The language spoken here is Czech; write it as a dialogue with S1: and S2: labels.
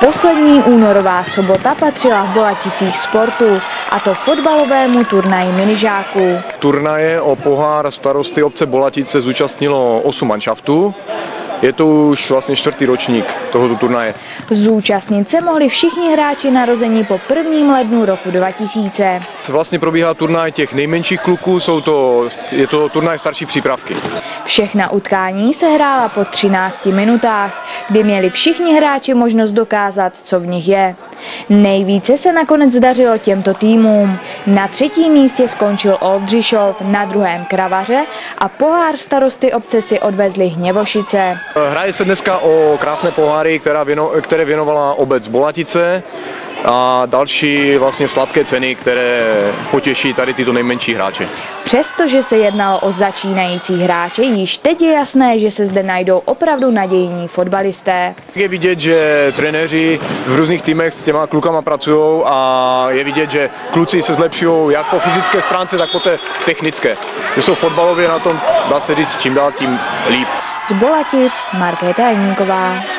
S1: Poslední únorová sobota patřila v Bolaticích sportu, a to fotbalovému turnaji minižáků.
S2: Turnaje o pohár starosty obce Bolatice zúčastnilo 8 manšaftů. Je to už vlastně čtvrtý ročník tohoto turnaje.
S1: Zúčastnit se mohli všichni hráči narození po 1. lednu roku 2000.
S2: Vlastně probíhá turnaj těch nejmenších kluků, jsou to, je to turnaj starší přípravky.
S1: Všechna utkání se hrála po 13 minutách, kdy měli všichni hráči možnost dokázat, co v nich je. Nejvíce se nakonec zdařilo těmto týmům. Na třetím místě skončil Oldřišov, na druhém Kravaře a pohár starosty obce si odvezli Hněvošice.
S2: Hraje se dneska o krásné poháry, která věno, které věnovala obec Bolatice a další vlastně sladké ceny, které potěší tady tyto nejmenší hráče.
S1: Přestože se jednalo o začínající hráče, již teď je jasné, že se zde najdou opravdu nadějní fotbalisté.
S2: Je vidět, že trenéři v různých týmech s těma klukama pracují a je vidět, že kluci se zlepšují jak po fyzické stránce, tak po té technické. Že jsou fotbalově na tom, dá se říct, čím dál tím líp.
S1: Z Bolatic Markéta Jeníková.